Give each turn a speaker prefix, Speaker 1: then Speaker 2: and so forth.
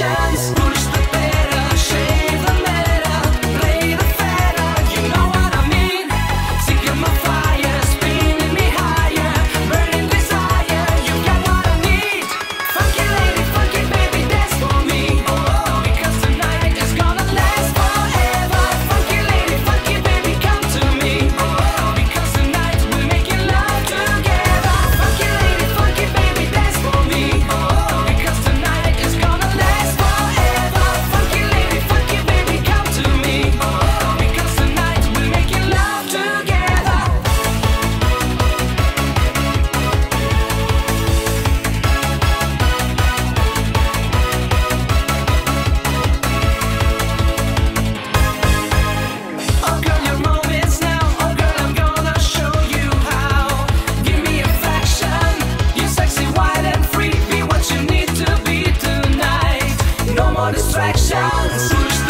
Speaker 1: emotions. Distractions.